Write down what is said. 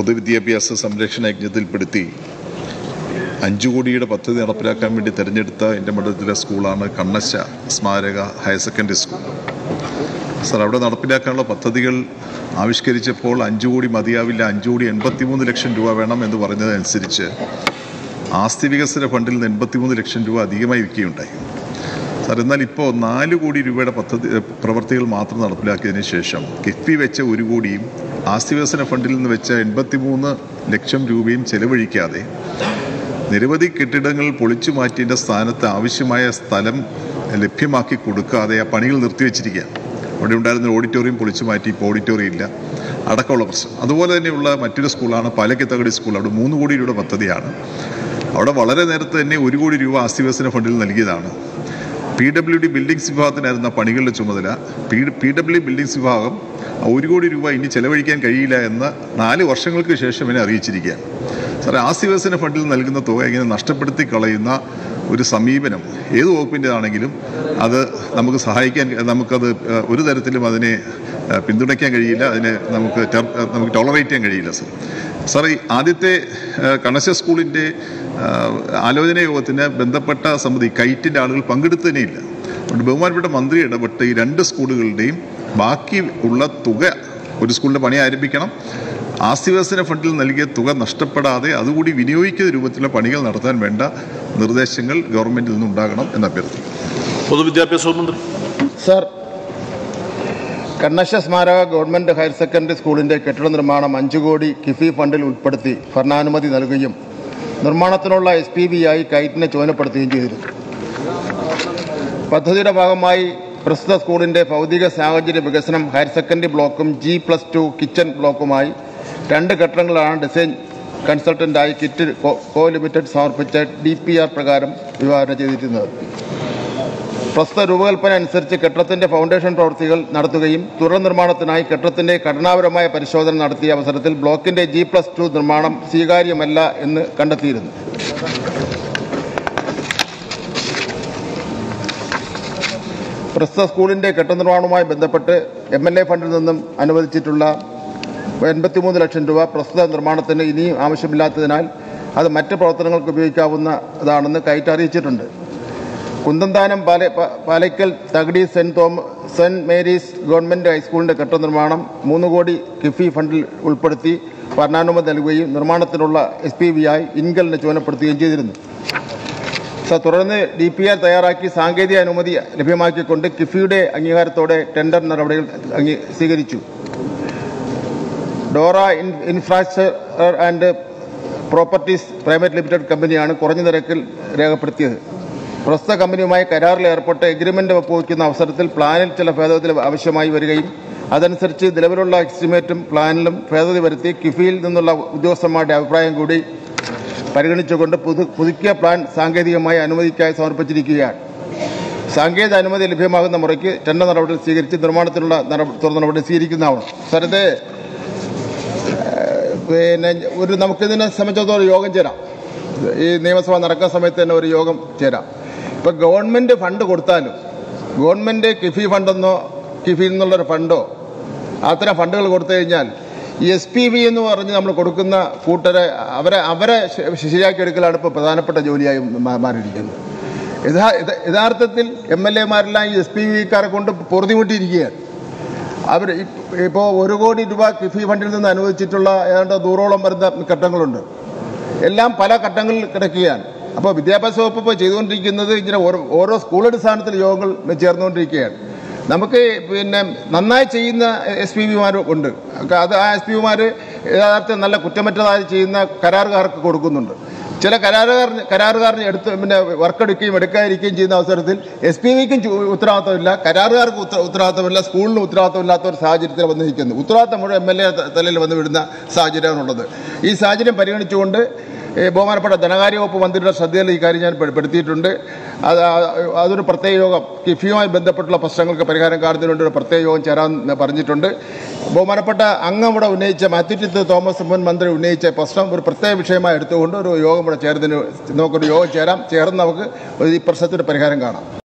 പൊതുവിദ്യാഭ്യാസ സംരക്ഷണ യജ്ഞത്തിൽപ്പെടുത്തി അഞ്ചു കോടിയുടെ പദ്ധതി നടപ്പിലാക്കാൻ വേണ്ടി തിരഞ്ഞെടുത്ത എന്റെ മണ്ഡലത്തിലെ സ്കൂളാണ് കണ്ണശ സ്മാരക ഹയർ സെക്കൻഡറി സ്കൂൾ. സർ അവിടെ നടപ്പിലാക്കാനുള്ള പദ്ധതികൾ ആവിഷ്കരിച്ചപ്പോൾ അഞ്ചു കോടി മതിയാവില്ല അഞ്ചു കോടി എൺപത്തിമൂന്ന് ലക്ഷം രൂപ വേണം എന്ന് പറഞ്ഞതനുസരിച്ച് ആസ്തി വികസന ഫണ്ടിൽ നിന്ന് എൺപത്തിമൂന്ന് ലക്ഷം രൂപ അധികമായി വിൽക്കുകയുണ്ടായി. സർ എന്നാൽ ഇപ്പോൾ നാല് കോടി രൂപയുടെ പദ്ധതി പ്രവർത്തികൾ മാത്രം നടപ്പിലാക്കിയതിന് ശേഷം കിഫ്ബി വെച്ച ഒരു കോടിയും ആസ്തി വികസന ഫണ്ടിൽ നിന്ന് വെച്ച എൺപത്തിമൂന്ന് ലക്ഷം രൂപയും ചെലവഴിക്കാതെ നിരവധി കെട്ടിടങ്ങൾ പൊളിച്ചു മാറ്റിയതിന്റെ സ്ഥാനത്ത് ആവശ്യമായ സ്ഥലം ലഭ്യമാക്കി കൊടുക്കാതെ ആ പണികൾ നിർത്തിവെച്ചിരിക്കുകയാണ് അവിടെ ഉണ്ടായിരുന്ന ഓഡിറ്റോറിയം പൊളിച്ചു മാറ്റി ഇപ്പോൾ ഓഡിറ്റോറിയം ഇല്ല. അടക്കമുള്ള പ്രശ്നം. അതുപോലെ തന്നെയുള്ള മറ്റൊരു സ്കൂളാണ് പാലക്കത്തകടി സ്കൂൾ. അവിടെ മൂന്ന് കോടി രൂപയുടെ പദ്ധതിയാണ്. അവിടെ വളരെ നേരത്തെ തന്നെ ഒരു കോടി രൂപ ആസ്തി വികസന ഫണ്ടിൽ നൽകിയതാണ്. പി ഡബ്ല്യു ഡി ബിൽഡിംഗ്സ് വിഭാഗത്തിനായിരുന്ന പണികളുടെ ചുമതല. പി പി ഡബ്ല്യു ബിൽഡിംഗ്സ് വിഭാഗം ഒരു കോടി രൂപ ഇനി ചെലവഴിക്കാൻ കഴിയില്ല എന്ന് നാല് വർഷങ്ങൾക്ക് ശേഷം എന്നെ അറിയിച്ചിരിക്കുകയാണ് സാറേ ആസ്തി വികസന ഫണ്ടിൽ നൽകുന്ന തുക ഇങ്ങനെ നഷ്ടപ്പെടുത്തി കളയുന്ന ഒരു സമീപനം ഏത് വകുപ്പിന്റെതാണെങ്കിലും അത് നമുക്ക് സഹായിക്കാൻ നമുക്കത് ഒരു തരത്തിലും അതിനെ പിന്തുണയ്ക്കാൻ കഴിയില്ല. അതിനെ നമുക്ക് നമുക്ക് ടോളറേറ്റ് ചെയ്യാൻ കഴിയില്ല സർ. സാർ ഈ ആദ്യത്തെ കണശ സ്കൂളിന്റെ ആലോചന യോഗത്തിന് ബന്ധപ്പെട്ട സമിതി കൈറ്റിന്റെ ആളുകൾ പങ്കെടുത്തതേയില്ല അതുകൊണ്ട് ബഹുമാനപ്പെട്ട മന്ത്രി ഇടപെട്ട് ഈ രണ്ട് സ്കൂളുകളുടെയും ബാക്കി ഉള്ള തുക ഒരു സ്കൂളിന്റെ പണി ആരംഭിക്കണം. ആസ്തി വികസന ഫണ്ടിൽ നൽകിയ തുക നഷ്ടപ്പെടാതെ അതുകൂടി വിനിയോഗിക്കുന്ന രൂപത്തിലുള്ള പണികൾ നടത്താൻ വേണ്ട നിർദ്ദേശങ്ങൾ ഗവൺമെന്റിൽ നിന്നുണ്ടാകണം എന്ന് അഭ്യർത്ഥിക്കുന്നു പൊതുവിദ്യാഭ്യാസ മന്ത്രി. സർ കണ്ണശ സ്മാരക ഗവൺമെന്റ് ഹയർ സെക്കൻഡറി സ്കൂളിന്റെ കെട്ടിട നിർമ്മാണം അഞ്ചു കോടി കിഫി ഫണ്ടിൽ ഉൾപ്പെടുത്തി ഭരണാനുമതി നൽകുകയും നിർമ്മാണത്തിനുള്ള എസ് പി ബി ആയി കൈറ്റിനെ ചുമതലപ്പെടുത്തുകയും ചെയ്തിരുന്നു. പദ്ധതിയുടെ ഭാഗമായി പ്രസ്തുത സ്കൂളിന്റെ ഭൗതിക സാഹചര്യ വികസനം ഹയർ സെക്കൻഡറി ബ്ലോക്കും ജി പ്ലസ് ടു കിച്ചൺ ബ്ലോക്കുമായി രണ്ട് ഘട്ടങ്ങളിലാണ് ഡിസൈൻ കൺസൾട്ടന്റായി കിറ്റ് കോ- ലിമിറ്റഡ് സമർപ്പിച്ച ഡി പ്രകാരം വിവാഹം ചെയ്തിരുന്നത്. പ്രസ്തുത രൂപകൽപ്പന അനുസരിച്ച് കെട്ടിടത്തിന്റെ ഫൗണ്ടേഷൻ പ്രവൃത്തികൾ നടത്തുകയും തുടർ നിർമ്മാണത്തിനായി കെട്ടിടത്തിന്റെ ഘടനാപരമായ പരിശോധന നടത്തിയ അവസരത്തിൽ ബ്ലോക്കിന്റെ ജി പ്ലസ് ടു നിർമ്മാണം സ്വീകാര്യമല്ല എന്ന് കണ്ടെത്തിയിരുന്നു. പ്രസ്തുത സ്കൂളിന്റെ കെട്ടിട നിർമ്മാണവുമായി ബന്ധപ്പെട്ട് എം എൽ എ ഫണ്ടിൽ നിന്നും അനുവദിച്ചിട്ടുള്ള എൺപത്തിമൂന്ന് ലക്ഷം രൂപ പ്രസ്തുത നിർമ്മാണത്തിന് ഇനിയും ആവശ്യമില്ലാത്തതിനാൽ അത് മറ്റ് പ്രവർത്തനങ്ങൾക്ക് ഉപയോഗിക്കാവുന്നതാണെന്ന് കൈറ്റ് അറിയിച്ചിട്ടുണ്ട്. കുന്തന്താനം പാല പാലയ്ക്കൽ തകടി സെന്റ് തോമ സെന്റ് മേരീസ് ഗവൺമെന്റ് ഹൈസ്കൂളിന്റെ കെട്ടിട നിർമ്മാണം മൂന്ന് കോടി കിഫി ഫണ്ടിൽ ഉൾപ്പെടുത്തി ഭരണാനുമതി നൽകുകയും നിർമ്മാണത്തിനുള്ള എസ് പി വി ആയി ഇൻകലിനെ ചുമതലപ്പെടുത്തുകയും ചെയ്തിരുന്നു. തുടർന്ന് ഡി പി ആർ തയ്യാറാക്കി സാങ്കേതിക അനുമതി ലഭ്യമാക്കിക്കൊണ്ട് കിഫിയുടെ അംഗീകാരത്തോടെ ടെൻഡർ നടപടികൾ സ്വീകരിച്ചു. Dora infrastructure and properties private limited കമ്പനിയാണ് കുറഞ്ഞ നിരക്കിൽ രേഖപ്പെടുത്തിയത്. പ്രസ്തുത കമ്പനിയുമായി കരാറിൽ ഏർപ്പെട്ട് എഗ്രിമെന്റ് ഒപ്പുവയ്ക്കുന്ന അവസരത്തിൽ പ്ലാനിൽ ചില ഭേദഗതി ആവശ്യമായി വരികയും അതനുസരിച്ച് നിലവിലുള്ള എസ്റ്റിമേറ്റും പ്ലാനിലും ഭേദഗതി വരുത്തി കിഫിയിൽ നിന്നുള്ള ഉദ്യോഗസ്ഥന്മാരുടെ അഭിപ്രായം കൂടി പരിഗണിച്ചുകൊണ്ട് പുതു പുതുക്കിയ പ്ലാൻ സാങ്കേതികമായി അനുമതിക്കായി സമർപ്പിച്ചിരിക്കുകയാണ്. സാങ്കേതിക അനുമതി ലഭ്യമാകുന്ന മുറയ്ക്ക് ടെൻഡർ നടപടി സ്വീകരിച്ച് നിർമ്മാണത്തിനുള്ള തുറന്ന നടപടി സ്വീകരിക്കുന്നതാണ്. സ്ഥലത്തെ പിന്നെ ഒരു നമുക്കിതിനെ സംബന്ധിച്ചിടത്തോളം യോഗം ചേരാം. ഈ നിയമസഭ നടക്കുന്ന സമയത്ത് തന്നെ ഒരു യോഗം ചേരാം. ഇപ്പം ഗവൺമെന്റ് ഫണ്ട് കൊടുത്താലും ഗവൺമെന്റ് കിഫി ഫണ്ടെന്നോ കിഫിയിൽ നിന്നുള്ളൊരു ഫണ്ടോ അത്തരം ഫണ്ടുകൾ കൊടുത്തു കഴിഞ്ഞാൽ എസ് പി വി എന്ന് പറഞ്ഞ് നമ്മൾ കൊടുക്കുന്ന കൂട്ടരെ അവരെ അവരെ ശിശിയാക്കി എടുക്കലാണ് ഇപ്പോൾ പ്രധാനപ്പെട്ട ജോലിയായി മാറിയിരിക്കുന്നത്. യഥാ- യഥാർത്ഥത്തിൽ എം എൽ എമാരെല്ലാം ഈ എസ് പി വിക്കാരെ കൊണ്ട് പൊറുതിമുട്ടിയിരിക്കുകയാണ്. അവർ ഇപ്പോൾ ഒരു കോടി രൂപ കിഫി ഫണ്ടിൽ നിന്ന് അനുവദിച്ചിട്ടുള്ള ഏതാണ്ട് നൂറോളം വരുന്ന ഘട്ടങ്ങളുണ്ട്. എല്ലാം പല ഘട്ടങ്ങളിൽ കിടക്കുകയാണ്. അപ്പോൾ വിദ്യാഭ്യാസ വകുപ്പ് ഇപ്പോൾ ചെയ്തുകൊണ്ടിരിക്കുന്നത് ഇങ്ങനെ ഓരോ ഓരോ സ്കൂൾ അടിസ്ഥാനത്തിൽ യോഗങ്ങൾ ചേർന്നുകൊണ്ടിരിക്കുകയാണ്. നമുക്ക് പിന്നെ നന്നായി ചെയ്യുന്ന എസ് പി പിമാർ ഉണ്ട്. അത് ആ എസ് പി പിമാർ യഥാർത്ഥം നല്ല കുറ്റമറ്റതായി ചെയ്യുന്ന കരാറുകാർക്ക് കൊടുക്കുന്നുണ്ട്. ചില കരാറുകാർ കരാറുകാരന് എടുത്ത് പിന്നെ വർക്ക് എടുക്കുകയും എടുക്കാതിരിക്കുകയും ചെയ്യുന്ന അവസരത്തിൽ എസ് പി വിക്കും ഉത്തരവാദിത്തമില്ല. കരാറുകാർക്ക് ഉത്തര ഉത്തരവാദിത്തമില്ല. സ്കൂളിന് ഉത്തരവാദിത്തമില്ലാത്ത ഒരു സാഹചര്യത്തിൽ വന്നിരിക്കുന്നു ഉത്തരവാദിത്തം മുഴുവൻ എം എൽ എ തലയിൽ വന്ന് വിടുന്ന സാഹചര്യമാണുള്ളത്. ഈ സാഹചര്യം പരിഗണിച്ചുകൊണ്ട് ബഹുമാനപ്പെട്ട ധനകാര്യ വകുപ്പ് മന്ത്രിയുടെ ശ്രദ്ധയിൽ ഈ കാര്യം ഞാൻ പെടു- പെടുത്തിയിട്ടുണ്ട്. അത് അതൊരു പ്രത്യേക യോഗം. കിഫിയുമായി ബന്ധപ്പെട്ടുള്ള പ്രശ്നങ്ങൾക്ക് പരിഹാരം കാണുന്നതിന് വേണ്ടി ഒരു പ്രത്യേക യോഗം ചേരാൻ പറഞ്ഞിട്ടുണ്ട്. ബഹുമാനപ്പെട്ട അംഗം ഇവിടെ ഉന്നയിച്ച മാത്യുറ്റിത്ത് തോമസ് മുൻ മന്ത്രി ഉന്നയിച്ച പ്രശ്നം ഒരു പ്രത്യേക വിഷയമായി എടുത്തുകൊണ്ട് ഒരു യോഗം ഇവിടെ ചേർന്നതിന് നമുക്കൊരു യോഗം ചേരാം. ചേർന്ന് നമുക്ക് ഈ പ്രശ്നത്തിന് പരിഹാരം കാണാം.